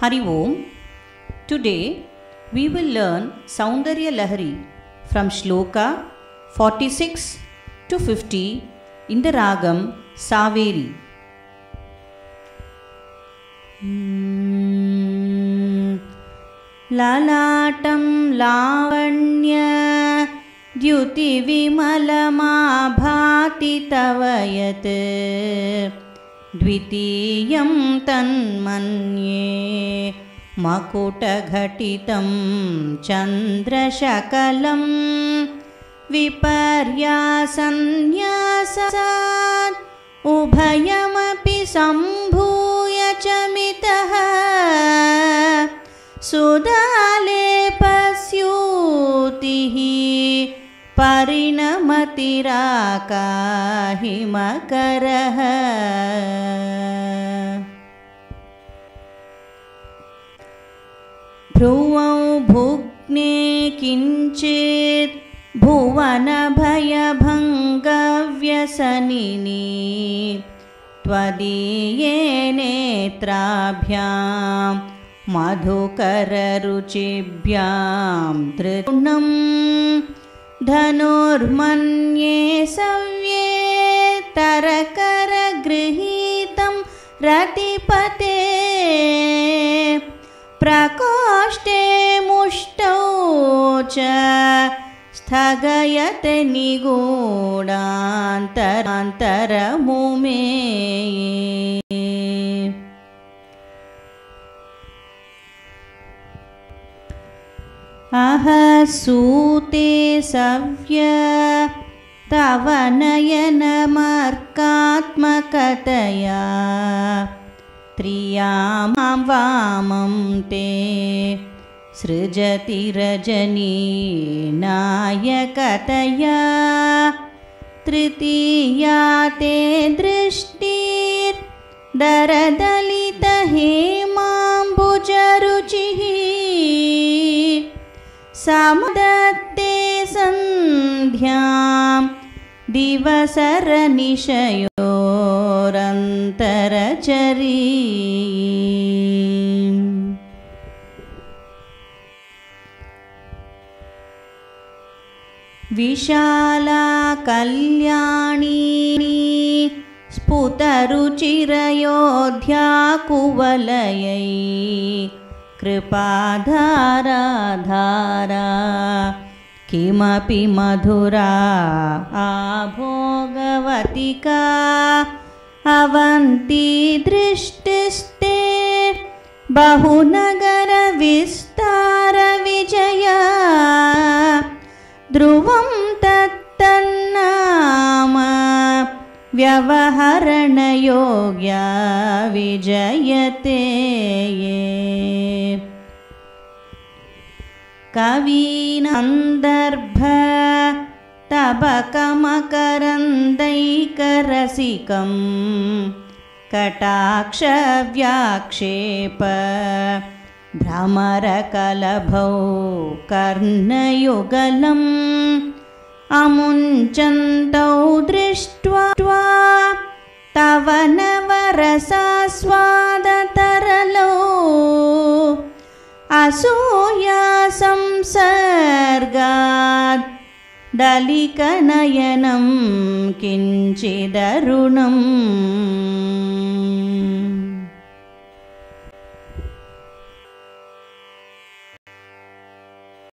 Om. Today we will learn Saundarya Lahari from Shloka 46 to 50 in the Ragam Saveri. ललाटं लावण्य द्युतिविमलमाभाति तव यत् द्वितीयं तन्मन्ये मकुटघटितं चन्द्रशकलं विपर्यासन्न्यासात् उभयमपि सम्भूय च मितः सुदालेपस्यूतिः परिणमतिराकाहिमकरः भ्रुवौ भुग्ने किञ्चित् भुवनभयभङ्गव्यसनिनी त्वदीये नेत्राभ्यां मधुकररुचिभ्यां तृणं धनुर्मन्ये सव्ये तरकरगृहीतं रतिपते प्रकोष्ठे मुष्टौ च स्थगयत निगूढान्तरान्तरमुमे अह सूते सव्य तव नयनमर्कात्मकतया त्रियामां वामं ते सृजति रजनी नायकतया तृतीया ते दृष्टिर्दरदलितहेमाम्बुजरुचिः समदत्ते सन्ध्यां दिवसरनिशयोरन्तरचरी विशाला कल्याणी स्फुतरुचिरयोध्याकुवलयै कृपाधाराधारा। किमपि मधुरा आभोगवतिका अवन्ती दृष्टिस्ते बहुनगरविस्तारविजया। ध्रुवं तत्तन्नाम व्यवहरणयोग्या विजयते ये। कवीनन्दर्भ तबकमकरन्दैकरसिकं कटाक्षव्याक्षेप भ्रमरकलभौ कर्णयुगलम् अमुञ्चन्तौ दृष्ट्वा तव नवरसास्वादतरलौ असूयासंसर्गात् दलिकनयनं किञ्चिदरुणम्